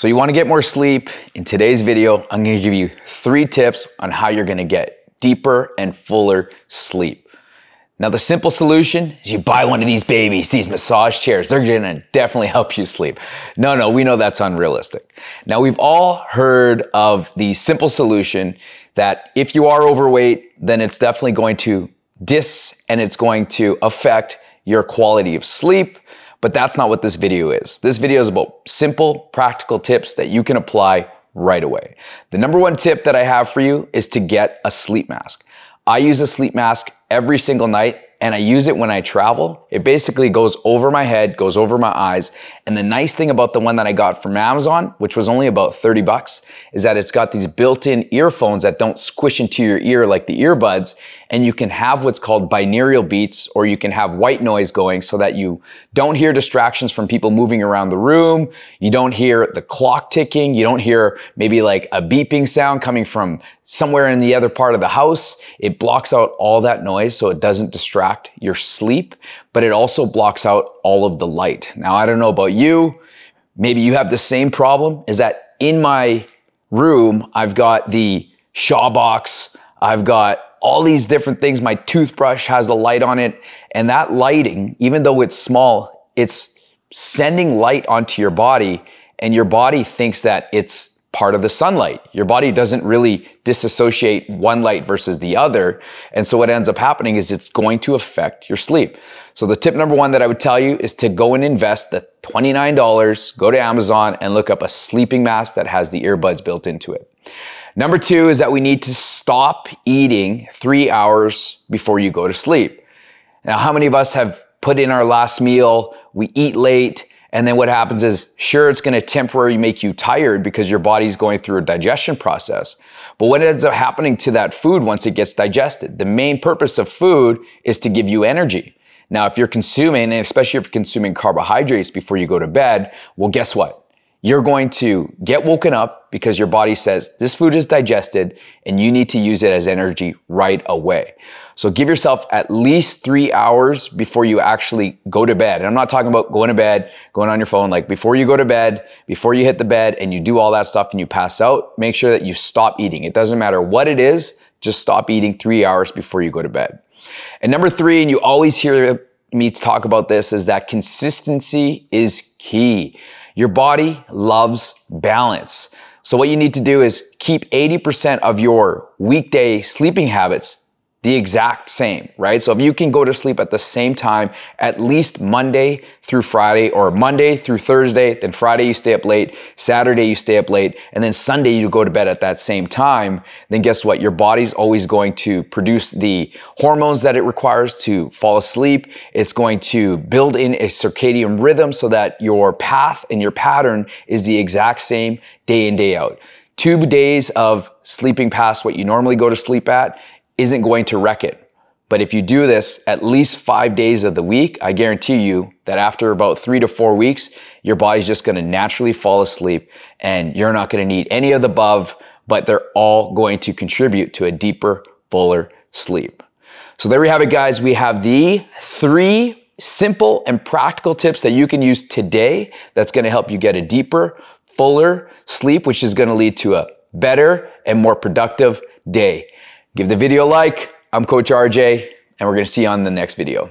So you wanna get more sleep? In today's video, I'm gonna give you three tips on how you're gonna get deeper and fuller sleep. Now the simple solution is you buy one of these babies, these massage chairs. They're gonna definitely help you sleep. No, no, we know that's unrealistic. Now we've all heard of the simple solution that if you are overweight, then it's definitely going to dis and it's going to affect your quality of sleep, but that's not what this video is. This video is about simple, practical tips that you can apply right away. The number one tip that I have for you is to get a sleep mask. I use a sleep mask every single night and I use it when I travel. It basically goes over my head, goes over my eyes. And the nice thing about the one that I got from Amazon, which was only about 30 bucks, is that it's got these built-in earphones that don't squish into your ear like the earbuds. And you can have what's called binaural beats, or you can have white noise going so that you don't hear distractions from people moving around the room. You don't hear the clock ticking. You don't hear maybe like a beeping sound coming from somewhere in the other part of the house. It blocks out all that noise so it doesn't distract your sleep, but it also blocks out all of the light. Now, I don't know about you. Maybe you have the same problem is that in my room, I've got the Shawbox. I've got all these different things. My toothbrush has a light on it. And that lighting, even though it's small, it's sending light onto your body and your body thinks that it's part of the sunlight. Your body doesn't really disassociate one light versus the other. And so what ends up happening is it's going to affect your sleep. So the tip number one that I would tell you is to go and invest the $29, go to Amazon and look up a sleeping mask that has the earbuds built into it. Number two is that we need to stop eating three hours before you go to sleep. Now, how many of us have put in our last meal, we eat late, and then what happens is, sure, it's going to temporarily make you tired because your body's going through a digestion process. But what ends up happening to that food once it gets digested? The main purpose of food is to give you energy. Now, if you're consuming, and especially if you're consuming carbohydrates before you go to bed, well, guess what? You're going to get woken up because your body says this food is digested and you need to use it as energy right away. So give yourself at least three hours before you actually go to bed. And I'm not talking about going to bed, going on your phone, like before you go to bed, before you hit the bed and you do all that stuff and you pass out, make sure that you stop eating. It doesn't matter what it is, just stop eating three hours before you go to bed. And number three, and you always hear me talk about this, is that consistency is key. Your body loves balance. So what you need to do is keep 80% of your weekday sleeping habits the exact same, right? So if you can go to sleep at the same time, at least Monday through Friday or Monday through Thursday, then Friday you stay up late, Saturday you stay up late, and then Sunday you go to bed at that same time, then guess what? Your body's always going to produce the hormones that it requires to fall asleep. It's going to build in a circadian rhythm so that your path and your pattern is the exact same day in, day out two days of sleeping past what you normally go to sleep at isn't going to wreck it. But if you do this at least five days of the week, I guarantee you that after about three to four weeks, your body's just gonna naturally fall asleep and you're not gonna need any of the above, but they're all going to contribute to a deeper, fuller sleep. So there we have it, guys. We have the three simple and practical tips that you can use today that's gonna help you get a deeper, fuller sleep, which is gonna lead to a better and more productive day. Give the video a like. I'm Coach RJ, and we're gonna see you on the next video.